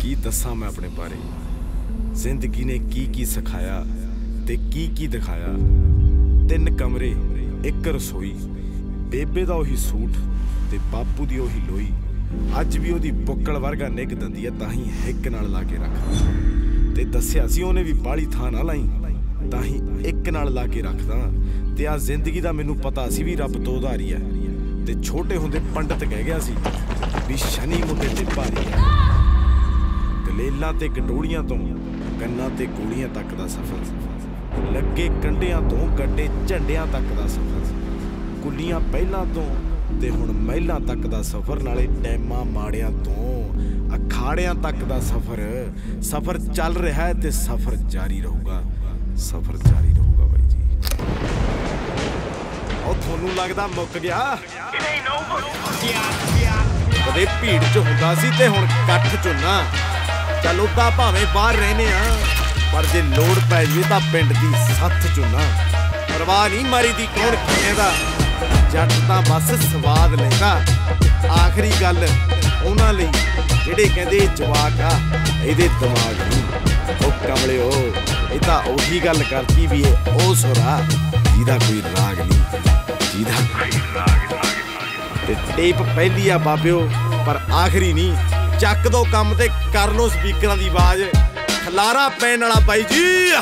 ਕੀ ਦੱਸਾਂ ਮੈਂ ਆਪਣੇ ਬਾਰੇ? ਜ਼ਿੰਦਗੀ ਨੇ ਕੀ ਕੀ ਸਿਖਾਇਆ ਤੇ ਕੀ ਕੀ ਦਿਖਾਇਆ? ਤਿੰਨ ਕਮਰੇ, ਇੱਕ ਰਸੋਈ, ਬੇਬੇ ਦਾ ਉਹੀ ਸੂਟ ਤੇ ਬਾਪੂ ਦੀ ਉਹੀ ਲੋਈ। ਅੱਜ ਵੀ ਉਹਦੀ ਬੁੱਕਲ ਵਰਗਾ ਨਿੱਘ ਦੰਦੀ ਹੈ, ਤਾਂ ਹੀ ਹਿੱਕ ਨਾਲ ਲਾ ਕੇ ਰੱਖਦਾ ਤੇ ਦੱਸਿਆ ਸੀ ਉਹਨੇ ਵੀ ਬਾਲੀ ਥਾਂ ਨਾ ਲਾਈ, ਤਾਂ ਹੀ ਇੱਕ ਨਾਲ ਲਾ ਕੇ ਰੱਖਦਾ। ਤੇ ਆ ਜ਼ਿੰਦਗੀ ਦਾ ਮੈਨੂੰ ਪਤਾ ਸੀ ਵੀ ਰੱਬ ਤੋਂ ਉਧਾਰੀ ਹੈ। ਤੇ ਛੋਟੇ ਹੁੰਦੇ ਪੰਡਤ ਕਹਿ ਗਿਆ ਸੀ ਵੀ ਸ਼ਨੀ ਮੁੰਡੇ ਤੇ ਭਾਰੀ ਐ ਤੇ ਗੰਡੋੜੀਆਂ ਤੋਂ, ਕੰਨਾਂ ਤੇ ਗੋਲੀਆਂ ਤੱਕ ਦਾ ਸਫ਼ਰ। ਲੱਗੇ ਕੰਡਿਆਂ ਤੋਂ ਗੱਡੇ ਝੰਡਿਆਂ ਤੱਕ ਦਾ ਸਫ਼ਰ। ਕੁੱਲੀਆਂ ਪਹਿਲਾਂ ਤੋਂ ਤੇ ਹੁਣ ਮਹਿਲਾਂ ਤੱਕ ਦਾ ਸਫ਼ਰ, ਨਾਲੇ ਟੈਮਾਂ ਮਾੜਿਆਂ ਤੋਂ, ਅਖਾੜਿਆਂ ਤੱਕ ਦਾ ਸਫ਼ਰ। ਸਫ਼ਰ ਚੱਲ ਰਿਹਾ ਹੈ ਤੇ ਸਫ਼ਰ ਜਾਰੀ ਰਹੂਗਾ। ਸਫ਼ਰ ਜਾਰੀ ਰਹੂਗਾ ਬਾਈ ਜੀ। ਉਹ ਤੁਹਾਨੂੰ ਲੱਗਦਾ ਮੁੱਕ ਗਿਆ? ਕਦੇ ਭੀੜ 'ਚ ਹੁੰਦਾ ਸੀ ਤੇ ਹੁਣ ਇਕੱਠ 'ਚ ਨਾ। ਚੱਲ ਉਦਾਂ ਭਾਵੇਂ ਬਾਹਰ ਰਹਿੰਦੇ ਆ। ਪਰ ਜੇ ਲੋੜ ਪੈ ਜਵੇ ਤਾਂ ਪਿੰਡ ਦੀ ਸੱਥ 'ਚ ਪਰਵਾਹ ਨਹੀਂ ਮਾਰੀ ਦੀ ਕੌਣ ਕਹਿੰਦਾ। ਜੱਟ ਤਾਂ ਬਸ ਸਵਾਦ ਲੈਂਦਾ। ਆਖਰੀ ਗੱਲ ਉਹਨਾਂ ਲਈ ਜਿਹੜੇ ਕਹਿੰਦੇ ਜਵਾਕ ਆ, ਇਹਦੇ ਦਿਮਾਗ ਨਹੀਂ ਉਹ ਕਮਲਿਓ, ਇਹ ਤਾਂ ਉਹੀ ਗੱਲ ਕਰਤੀ ਵੀ ਇਹ ਉਹ ਸੁਰਾ ਜਿਹਦਾ ਕੋਈ ਰਾਗ ਨਹੀਂ। ਜਿਹਦਾ ਕੋਈ ਰਾਗ ਨਹੀਂ। ਤੇ ਟੇਪ ਪਹਿਲੀ ਆ ਬਾਬਿਓ, ਪਰ ਆਖਰੀ ਨਹੀਂ। ਚੱਕ ਦੋ ਕੰਮ ਤੇ ਕਰ ਲੋ ਸਪੀਕਰਾਂ ਦੀ ਆਵਾਜ਼। ਖਲਾਰਾ ਪੈਣ ਵਾਲਾ ਬਾਈ ਜੀ।